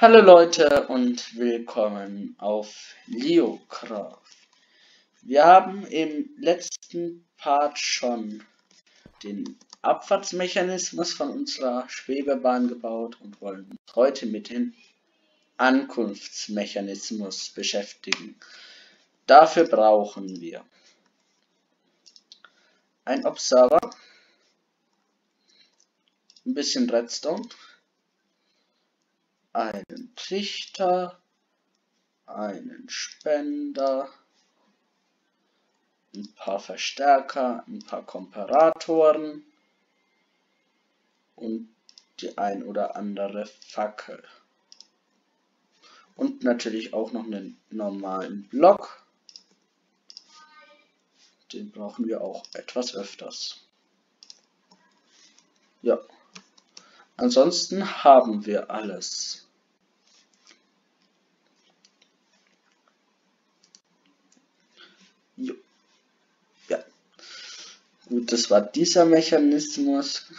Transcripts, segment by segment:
Hallo Leute und willkommen auf Leocraft. Wir haben im letzten Part schon den Abfahrtsmechanismus von unserer Schwebebahn gebaut und wollen uns heute mit dem Ankunftsmechanismus beschäftigen. Dafür brauchen wir ein Observer, ein bisschen Redstone, einen Trichter, einen Spender, ein paar Verstärker, ein paar Komparatoren und die ein oder andere Fackel. Und natürlich auch noch einen normalen Block. Den brauchen wir auch etwas öfters. Ja. Ansonsten haben wir alles. Jo. Ja. Gut, das war dieser Mechanismus.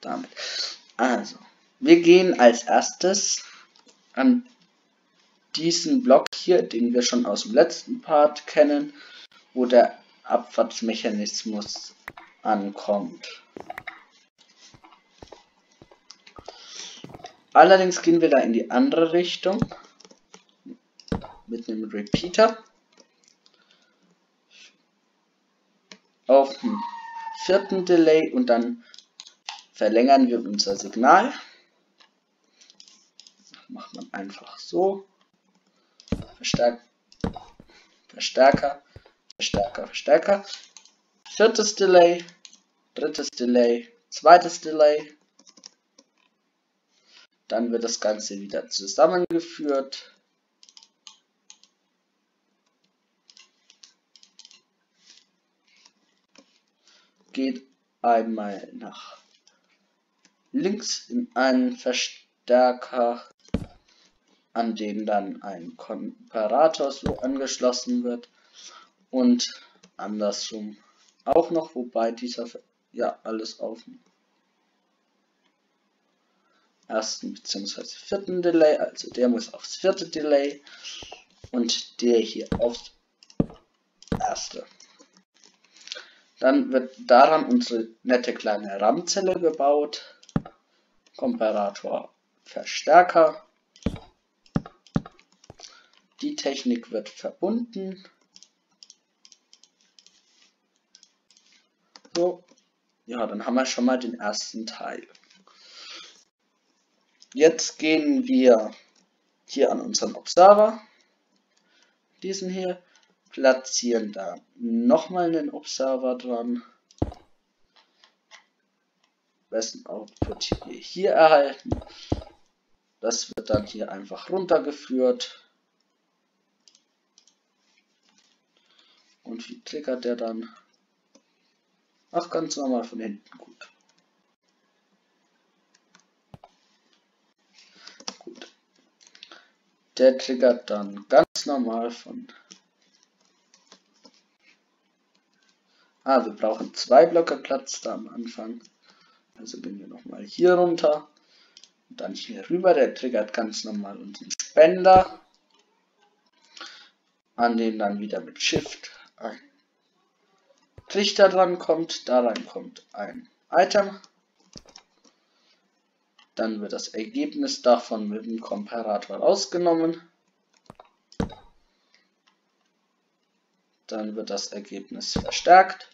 Damit. Also, wir gehen als erstes an diesen Block hier, den wir schon aus dem letzten Part kennen, wo der Abfahrtsmechanismus ankommt. Allerdings gehen wir da in die andere Richtung mit einem Repeater auf dem vierten Delay und dann verlängern wir unser Signal. Das macht man einfach so. Verstärk Verstärker, Verstärker, Verstärker. Viertes Delay, drittes Delay, zweites Delay, dann wird das Ganze wieder zusammengeführt. Geht einmal nach links in einen Verstärker, an den dann ein Komparator so angeschlossen wird und andersrum auch noch, wobei dieser ja alles offen ersten bzw. vierten Delay, also der muss aufs vierte Delay und der hier aufs erste. Dann wird daran unsere nette kleine RAM-Zelle gebaut. Komparator Verstärker. Die Technik wird verbunden. So. Ja, dann haben wir schon mal den ersten Teil. Jetzt gehen wir hier an unseren Observer, diesen hier, platzieren da nochmal einen Observer dran, wessen Output wir hier erhalten. Das wird dann hier einfach runtergeführt. Und wie triggert der dann? Ach, ganz normal von hinten. Gut. Der triggert dann ganz normal von. Ah, wir brauchen zwei Blöcke Platz da am Anfang. Also gehen wir nochmal hier runter. Und dann hier rüber. Der triggert ganz normal unseren Spender. An den dann wieder mit Shift ein Trichter dran kommt. Da rein kommt ein Item. Dann wird das Ergebnis davon mit dem Komparator ausgenommen. Dann wird das Ergebnis verstärkt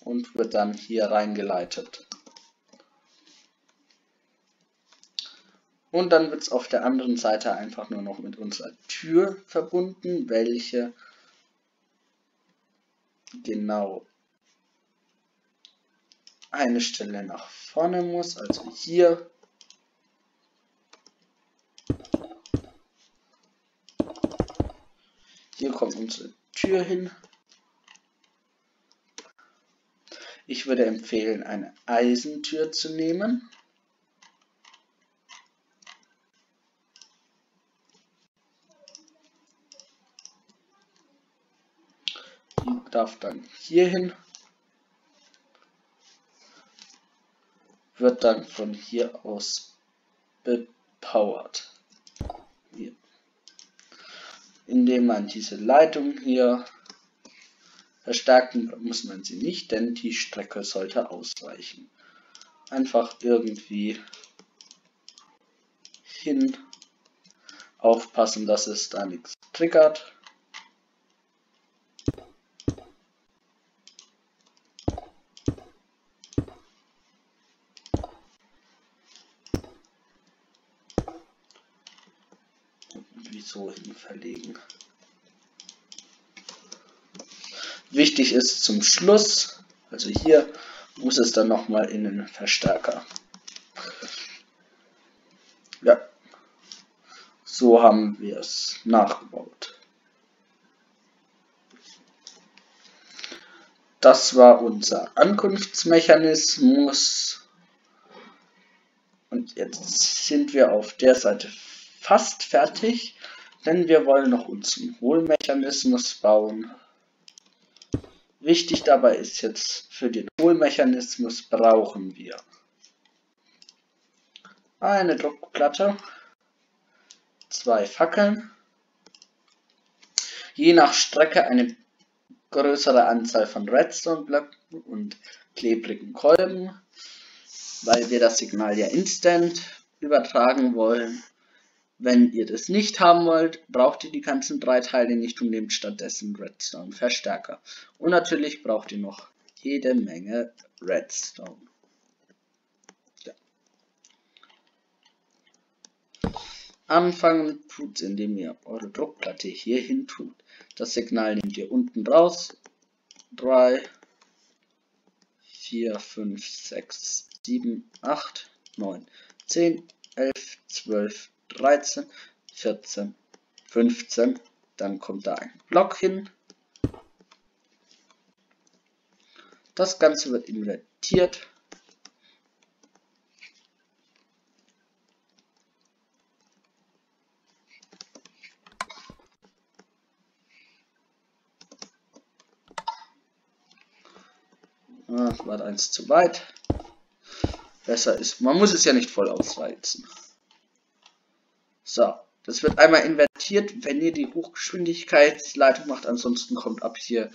und wird dann hier reingeleitet. Und dann wird es auf der anderen Seite einfach nur noch mit unserer Tür verbunden, welche genau eine Stelle nach vorne muss, also hier. Hier kommt unsere Tür hin. Ich würde empfehlen, eine Eisentür zu nehmen. Die darf dann hier hin. Wird dann von hier aus bepowert. Hier. Indem man diese Leitung hier verstärken muss man sie nicht, denn die Strecke sollte ausreichen. Einfach irgendwie hin aufpassen, dass es da nichts triggert. So hin verlegen. Wichtig ist zum Schluss, also hier muss es dann nochmal in den Verstärker. Ja, so haben wir es nachgebaut. Das war unser Ankunftsmechanismus. Und jetzt sind wir auf der Seite fast fertig, denn wir wollen noch unseren Hohlmechanismus bauen. Wichtig dabei ist jetzt, für den Hohlmechanismus brauchen wir eine Druckplatte, zwei Fackeln, je nach Strecke eine größere Anzahl von Redstone-Blöcken und klebrigen Kolben, weil wir das Signal ja instant übertragen wollen. Wenn ihr das nicht haben wollt, braucht ihr die ganzen drei Teile nicht und nehmt stattdessen Redstone Verstärker. Und natürlich braucht ihr noch jede Menge Redstone. Ja. Anfangen tut indem ihr eure Druckplatte hier hin tut. Das Signal nehmt ihr unten raus. 3, 4, 5, 6, 7, 8, 9, 10, 11, 12, 13, 14, 15. Dann kommt da ein Block hin. Das Ganze wird invertiert. Das war eins zu weit. Besser ist, man muss es ja nicht voll ausreizen. So, das wird einmal invertiert, wenn ihr die Hochgeschwindigkeitsleitung macht. Ansonsten kommt ab hier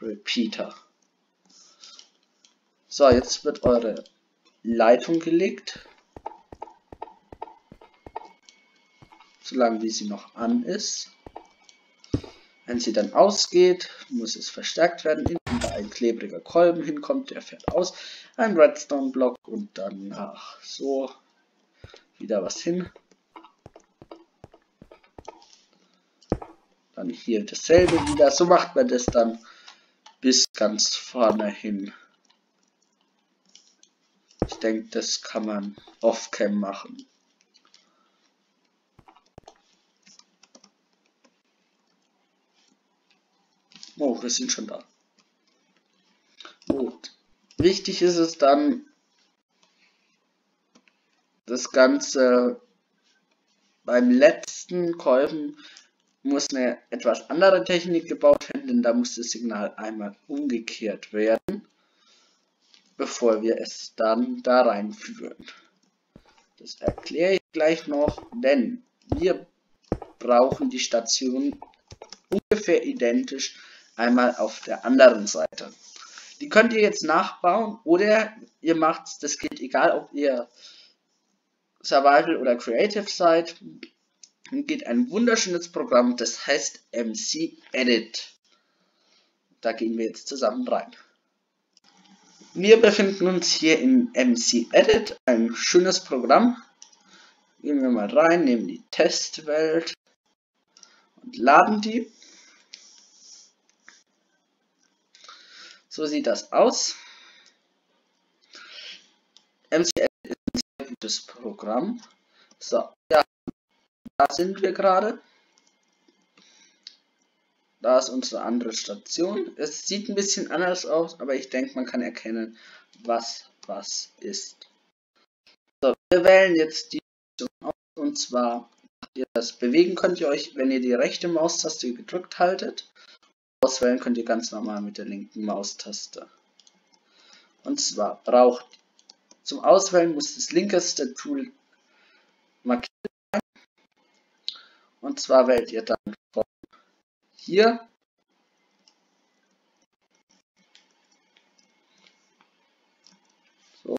Repeater. So, jetzt wird eure Leitung gelegt. Solange wie sie noch an ist. Wenn sie dann ausgeht, muss es verstärkt werden, indem da ein klebriger Kolben hinkommt, der fährt aus. Ein Redstone-Block und danach so wieder was hin. Dann hier dasselbe wieder. So macht man das dann bis ganz vorne hin. Ich denke, das kann man off-cam machen. Oh, wir sind schon da. Gut. Wichtig ist es dann, das Ganze beim letzten Kolben muss eine etwas andere Technik gebaut werden, denn da muss das Signal einmal umgekehrt werden, bevor wir es dann da reinführen. Das erkläre ich gleich noch, denn wir brauchen die Station ungefähr identisch einmal auf der anderen Seite. Die könnt ihr jetzt nachbauen oder ihr macht, das geht egal, ob ihr Survival oder Creative seid, geht ein wunderschönes Programm, das heißt MC Edit. Da gehen wir jetzt zusammen rein. Wir befinden uns hier in MC Edit, ein schönes Programm. Gehen wir mal rein, nehmen die Testwelt und laden die. So sieht das aus. MC Edit ist ein sehr gutes Programm. So, ja, da sind wir gerade. Da ist unsere andere Station. Es sieht ein bisschen anders aus, aber ich denke, man kann erkennen, was was ist. So, wir wählen jetzt die Station aus und zwar ihr das bewegen könnt ihr euch, wenn ihr die rechte Maustaste gedrückt haltet. Auswählen könnt ihr ganz normal mit der linken Maustaste. Und zwar braucht Zum Auswählen muss das linkeste Tool markiert. Und zwar wählt ihr dann hier so.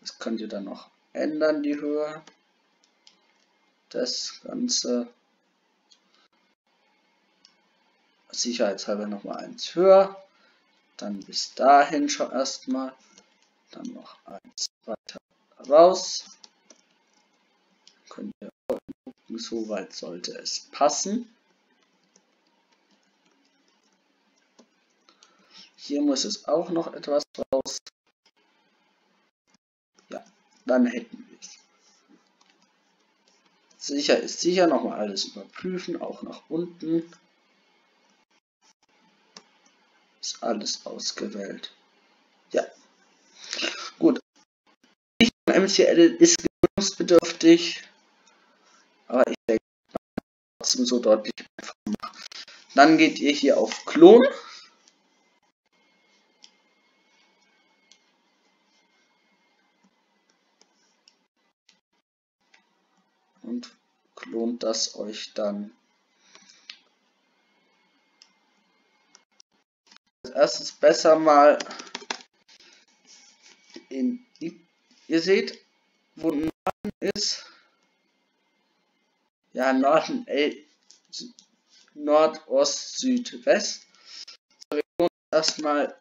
Das könnt ihr dann noch ändern, die Höhe. Das Ganze sicherheitshalber nochmal eins höher. Dann bis dahin schon erstmal. Dann noch eins weiter raus. Könnt ihr soweit sollte es passen. Hier muss es auch noch etwas raus. Ja, dann hätten wir es. Sicher ist sicher, nochmal alles überprüfen, auch nach unten. Ist alles ausgewählt. Ja. Gut. Nicht MCL ist gewöhnungsbedürftig. Aber ich denke, trotzdem so deutlich einfach machen. Dann geht ihr hier auf Klon. Und klont das euch dann erstes besser mal in ihr seht, wo Norden ist. Ja, Norden, ey, Nordost, Süd, West. So, wir gucken erstmal.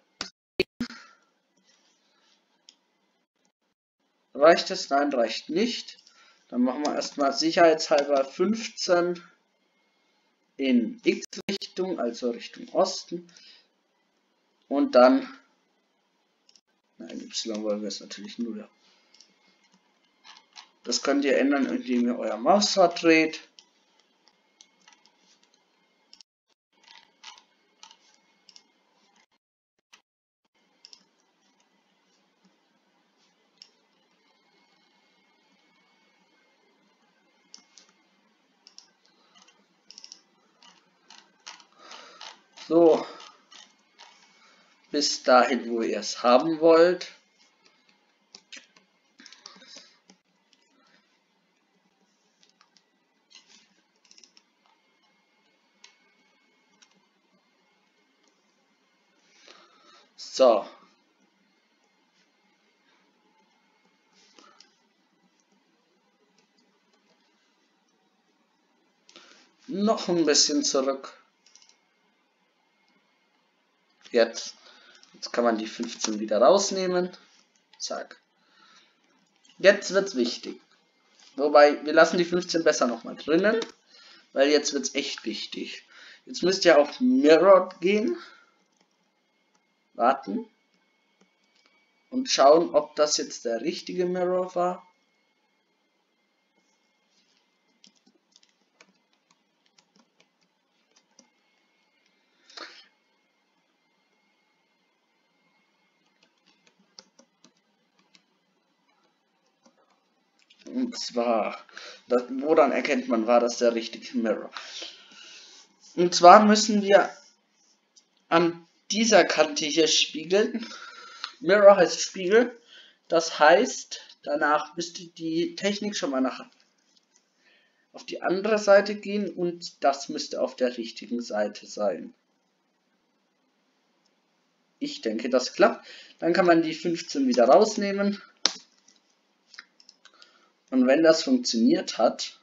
Reicht es? Nein, reicht nicht. Dann machen wir erstmal sicherheitshalber 15 in X-Richtung, also Richtung Osten. Und dann, nein, Y wollen wir es natürlich nur. Das könnt ihr ändern, indem ihr euer Mausrad dreht. So, bis dahin, wo ihr es haben wollt. So. Noch ein bisschen zurück. Jetzt. Jetzt kann man die 15 wieder rausnehmen. Zack. Jetzt wird's wichtig. Wobei, wir lassen die 15 besser nochmal drinnen. Weil jetzt wird's echt wichtig. Jetzt müsst ihr auf Mirror gehen. Warten. Und schauen, ob das jetzt der richtige Mirror war. Und zwar, das, woran erkennt man, war das der richtige Mirror? Und zwar müssen wir an dieser Kante hier spiegeln. Mirror heißt Spiegel. Das heißt, danach müsste die Technik schon mal nach auf die andere Seite gehen und das müsste auf der richtigen Seite sein. Ich denke, das klappt. Dann kann man die 15 wieder rausnehmen und wenn das funktioniert hat,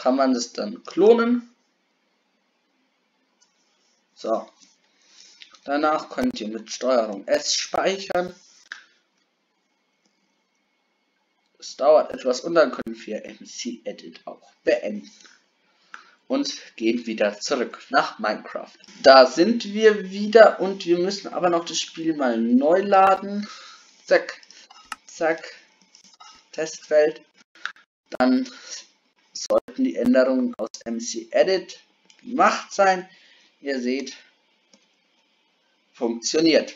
kann man das dann klonen. So. Danach könnt ihr mit Steuerung S speichern. Es dauert etwas und dann können wir MC Edit auch beenden und gehen wieder zurück nach Minecraft. Da sind wir wieder und wir müssen aber noch das Spiel mal neu laden. Zack, zack, Testfeld. Dann sollten die Änderungen aus MC Edit gemacht sein. Ihr seht, funktioniert.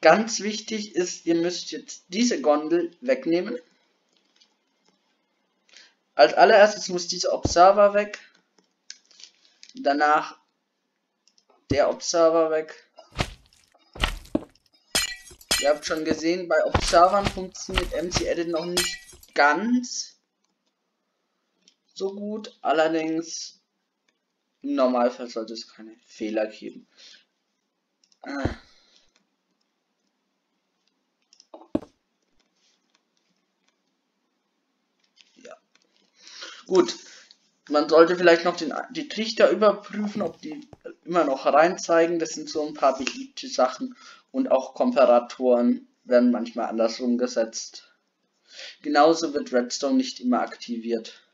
Ganz wichtig ist, ihr müsst jetzt diese Gondel wegnehmen. Als allererstes muss dieser Observer weg. Danach der Observer weg. Ihr habt schon gesehen, bei Observern funktioniert MC Edit noch nicht ganz so gut. Allerdings im Normalfall sollte es keine Fehler geben. Ah. Ja. Gut. Man sollte vielleicht noch den, die Trichter überprüfen, ob die immer noch rein zeigen. Das sind so ein paar beliebte Sachen. Und auch Komparatoren werden manchmal andersrum gesetzt. Genauso wird Redstone nicht immer aktiviert.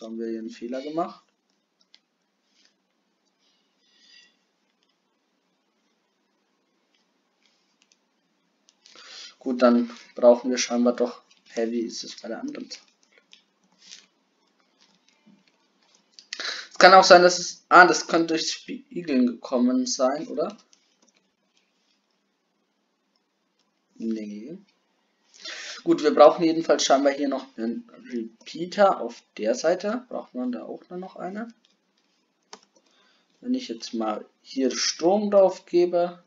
So haben wir hier einen Fehler gemacht. Gut, dann brauchen wir scheinbar doch. Hä, wie ist es bei der anderen? Es kann auch sein, dass es. Ah, das könnte durch Spiegeln gekommen sein, oder? Nee. Gut, wir brauchen jedenfalls scheinbar hier noch einen Repeater auf der Seite. Braucht man da auch noch eine? Wenn ich jetzt mal hier Strom drauf gebe.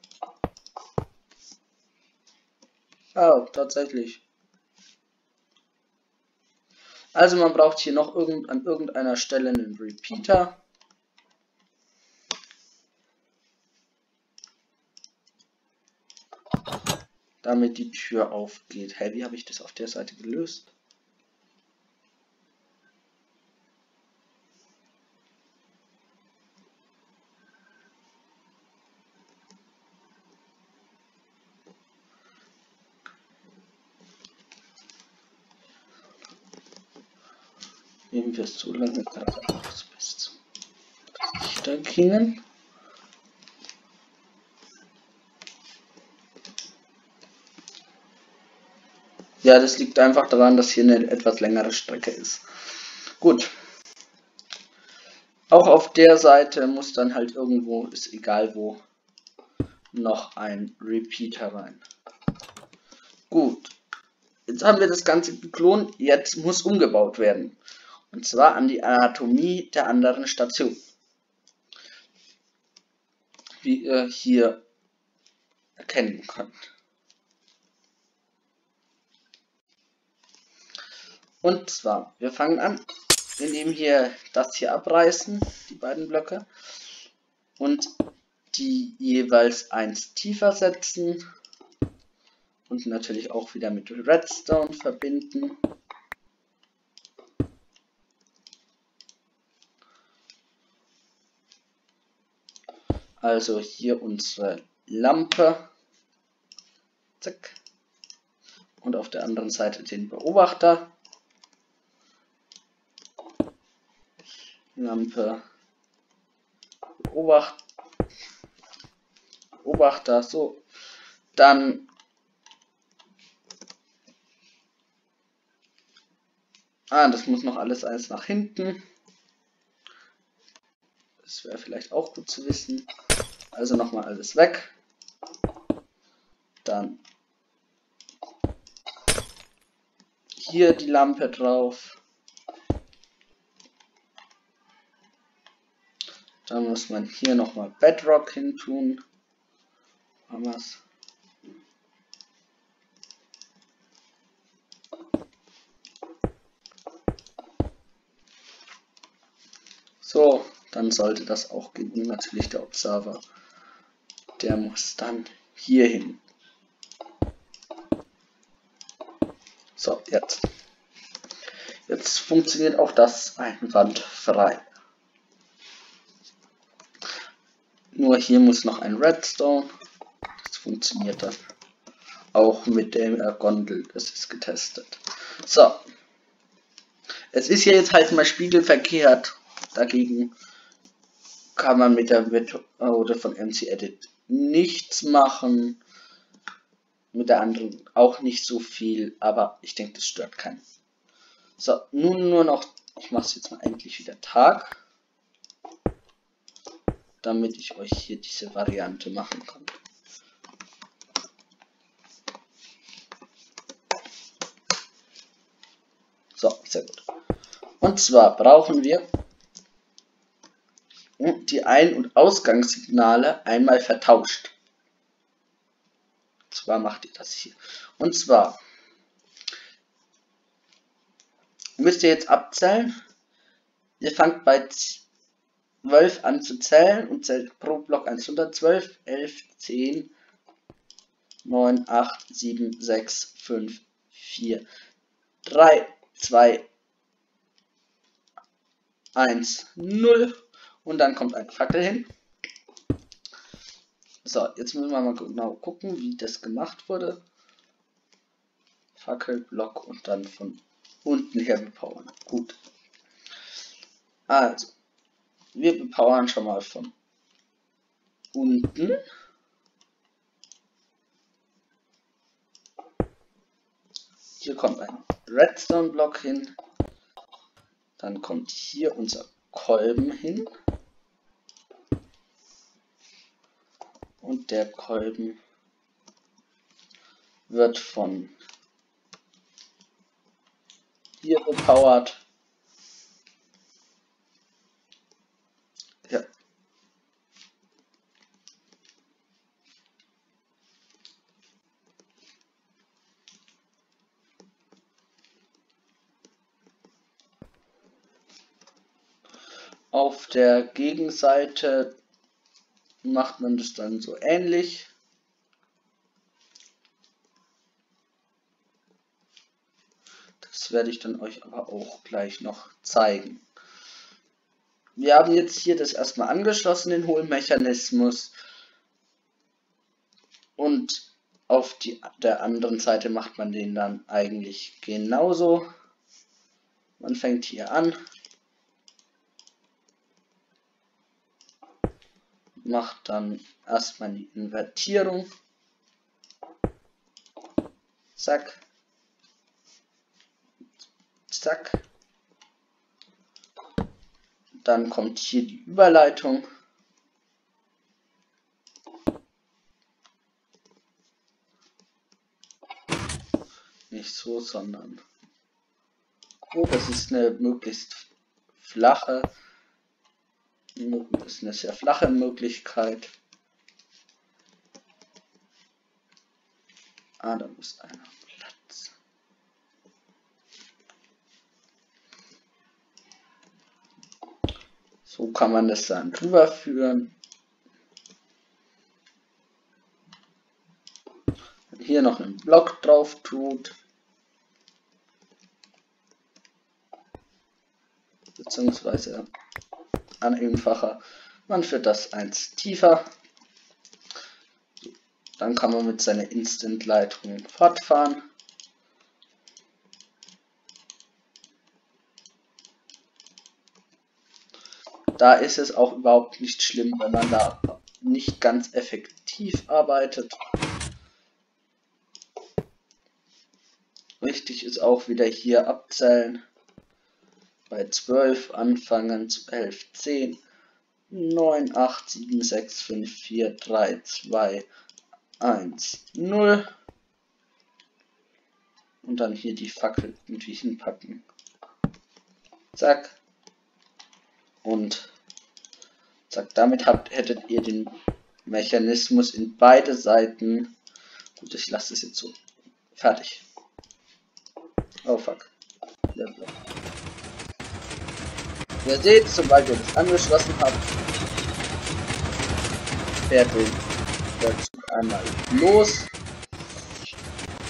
Oh, tatsächlich. Also man braucht hier noch irgend, an irgendeiner Stelle einen Repeater. Damit die Tür aufgeht. Hä, wie habe ich das auf der Seite gelöst? Nehmen wir es so lange aus bis zum Lichter Ja, das liegt einfach daran, dass hier eine etwas längere Strecke ist. Gut. Auch auf der Seite muss dann halt irgendwo, ist egal wo, noch ein Repeater rein. Gut. Jetzt haben wir das Ganze geklont. Jetzt muss umgebaut werden. Und zwar an die Anatomie der anderen Station. Wie ihr hier erkennen könnt. Und zwar, wir fangen an, wir nehmen hier das hier abreißen, die beiden Blöcke, und die jeweils eins tiefer setzen und natürlich auch wieder mit Redstone verbinden. Also hier unsere Lampe. Zack. Und auf der anderen Seite den Beobachter. Lampe. Beobacht, Beobachter, so. Dann Ah, das muss noch alles alles nach hinten. Das wäre vielleicht auch gut zu wissen. Also nochmal alles weg. Dann hier die Lampe drauf. Dann muss man hier nochmal Bedrock hin tun. Haben. So, dann sollte das auch gehen. Natürlich der Observer. Der muss dann hier hin. So, jetzt. Jetzt funktioniert auch das einwandfrei. Nur hier muss noch ein Redstone. Das funktioniert dann. Auch mit der Gondel. Das ist getestet. So. Es ist ja jetzt halt mal spiegelverkehrt. Dagegen kann man mit der Methode von MC Edit nichts machen. Mit der anderen auch nicht so viel. Aber ich denke, das stört keinen. So, nun nur noch. Ich mache es jetzt mal endlich wieder Tag damit ich euch hier diese Variante machen kann. So, sehr gut. Und zwar brauchen wir die Ein- und Ausgangssignale einmal vertauscht. Und zwar macht ihr das hier. Und zwar müsst ihr jetzt abzählen. Ihr fangt bei 12 an zu zählen und zählt pro Block 112, 11, 10, 9, 8, 7, 6, 5, 4, 3, 2, 1, 0 und dann kommt eine Fackel hin. So, jetzt müssen wir mal genau gucken, wie das gemacht wurde. Fackel, Block und dann von unten her bepowern. Gut. Also, wir bepowern schon mal von unten. Hier kommt ein Redstone-Block hin. Dann kommt hier unser Kolben hin. Und der Kolben wird von hier bepowert. Ja. Auf der Gegenseite macht man das dann so ähnlich. Das werde ich dann euch aber auch gleich noch zeigen. Wir haben jetzt hier das erstmal angeschlossen, den Hohlmechanismus. Und auf die, der anderen Seite macht man den dann eigentlich genauso. Man fängt hier an. Macht dann erstmal die Invertierung. Zack. Zack. Dann kommt hier die Überleitung. Nicht so, sondern oh, das ist eine möglichst flache, ist eine sehr flache Möglichkeit. Ah, da muss einer. So kann man das dann drüber führen. Hier noch einen Block drauf tut. Beziehungsweise einfacher. Man führt das eins tiefer. Dann kann man mit seiner Instant-Leitung fortfahren. Da ist es auch überhaupt nicht schlimm, wenn man da nicht ganz effektiv arbeitet. Wichtig ist auch wieder hier abzählen. Bei 12 anfangen zu 11, 10, 9, 8, 7, 6, 5, 4, 3, 2, 1, 0. Und dann hier die Fackel irgendwie hinpacken. Zack. Und zack, damit habt, hättet ihr den Mechanismus in beide Seiten. Gut, ich lasse es jetzt so. Fertig. Oh fuck. Ihr seht, sobald ihr das angeschlossen habt, fährt der Zug einmal los.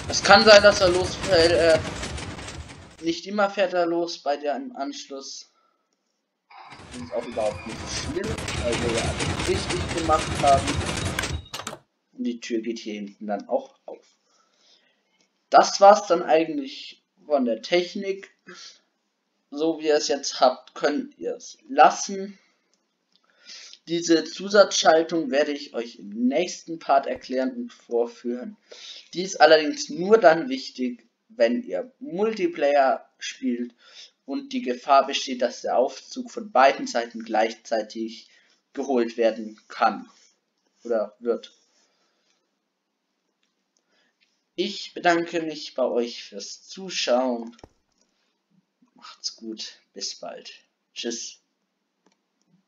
Es kann sein, dass er losfällt. Äh, nicht immer fährt er los bei dem Anschluss. Das ist auch überhaupt nicht schlimm, weil wir ja alles richtig gemacht haben. Und die Tür geht hier hinten dann auch auf. Das war's dann eigentlich von der Technik. So wie ihr es jetzt habt, könnt ihr es lassen. Diese Zusatzschaltung werde ich euch im nächsten Part erklären und vorführen. Die ist allerdings nur dann wichtig, wenn ihr Multiplayer spielt und die Gefahr besteht, dass der Aufzug von beiden Seiten gleichzeitig geholt werden kann oder wird. Ich bedanke mich bei euch fürs Zuschauen. Macht's gut. bis bald. Tschüss.